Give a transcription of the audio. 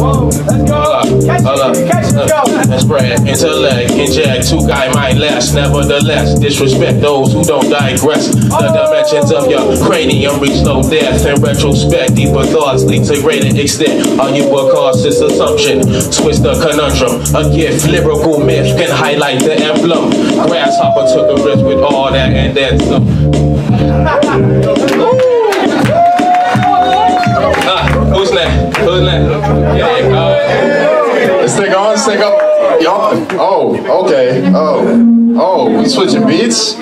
Hold up, hold up. That's right. Intellect, inject, two guy might last. Nevertheless, disrespect those who don't digress. The dimensions of your cranium reach no depth. In retrospect, deeper thoughts lead to greater extent. Are you a cautious assumption? Twist the conundrum. A gift, lyrical myth can highlight the emblem. Grasshopper took a risk with all that and then some. Let's take on, let's take up. Y'all, oh, okay, oh, oh, we switching beats?